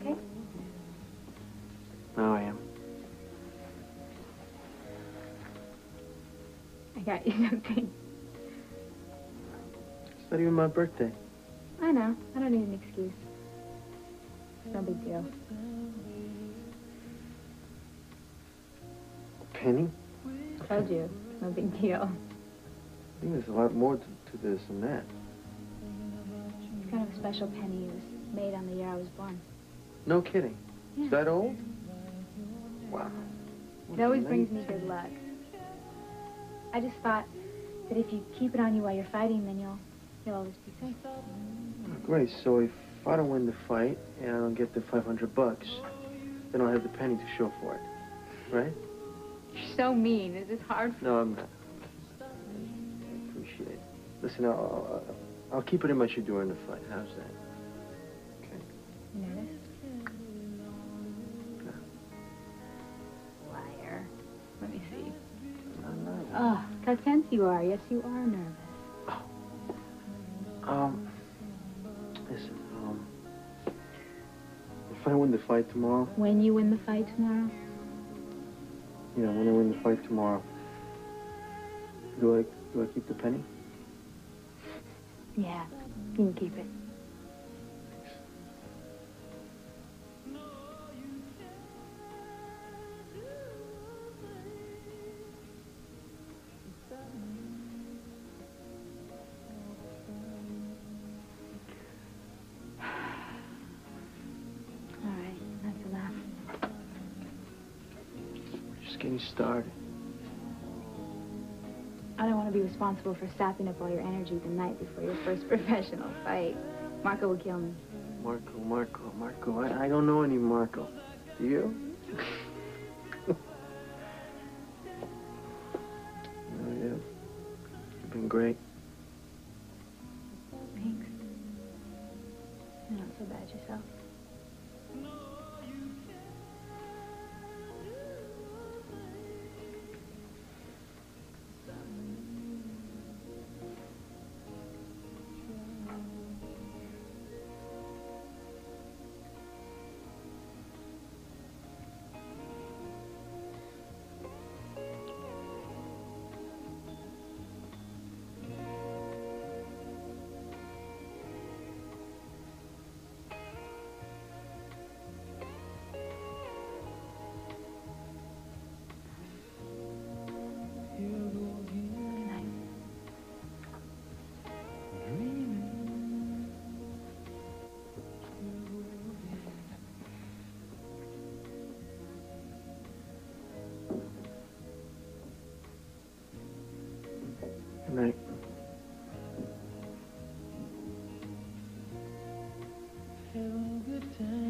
okay? Now I am. I got you something. It's not even my birthday. I know. I don't need an excuse. It's no big deal. Penny? Told you. It's no big deal. I think there's a lot more to, to this than that. It's kind of a special penny. It was made on the year I was born. No kidding. Yeah. Is that old? Wow. It always brings me good luck. I just thought that if you keep it on you while you're fighting, then you'll you'll always be safe. Great. So if I don't win the fight and I don't get the 500 bucks, then I'll have the penny to show for it. Right? You're so mean. Is this hard for No, I'm not. I appreciate it. Listen, I'll, I'll, I'll keep it in my shoe during the fight. How's that? Okay. you nervous? Oh, how tense you are. Yes, you are nervous. Um, listen, um, if I win the fight tomorrow, When you win the fight tomorrow, you know, when I win the fight tomorrow, do I do I keep the penny? yeah, you can keep it. Just getting started. I don't want to be responsible for sapping up all your energy the night before your first professional fight. Marco will kill me. Marco, Marco, Marco. I, I don't know any Marco. Do you? Mm-hmm. oh, yeah. You've been great. Thanks. You're not so bad yourself. night. Have a good time.